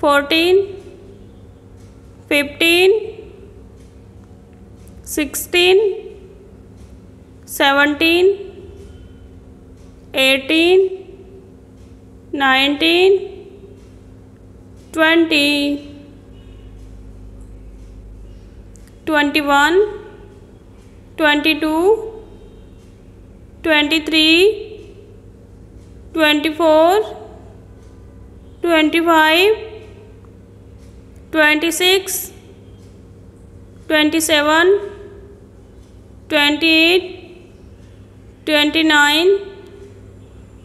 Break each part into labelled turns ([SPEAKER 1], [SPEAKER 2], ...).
[SPEAKER 1] 14 15 16 17 18 19 20 21 22 23 24 25 26, 27, 28, 29,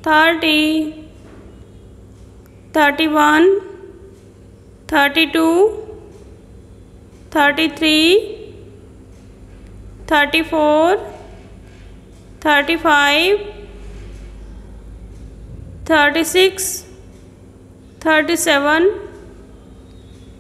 [SPEAKER 1] 30, 31, 32, 33, 34, 35, 36, 37,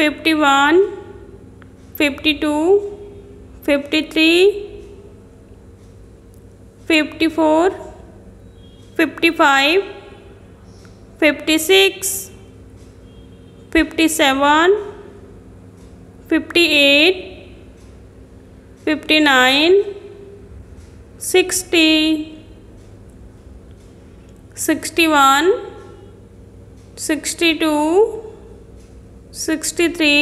[SPEAKER 1] 51 52 53 54 55 56 57 58 59 60 61 62 sixty three,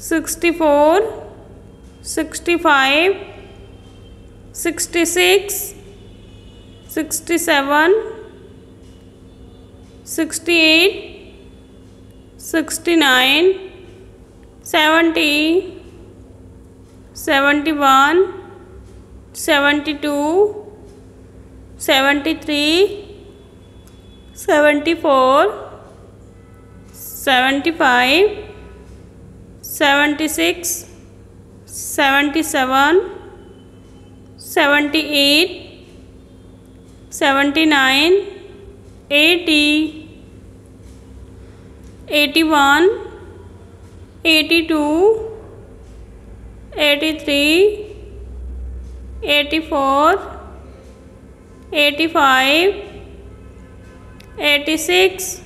[SPEAKER 1] sixty four, sixty five, sixty six, sixty seven, sixty eight, sixty nine, seventy seventy one, seventy two, seventy three, seventy four 75 76 77 78 79 80 81 82 83 84 85 86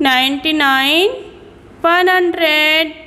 [SPEAKER 1] ninety nine one hundred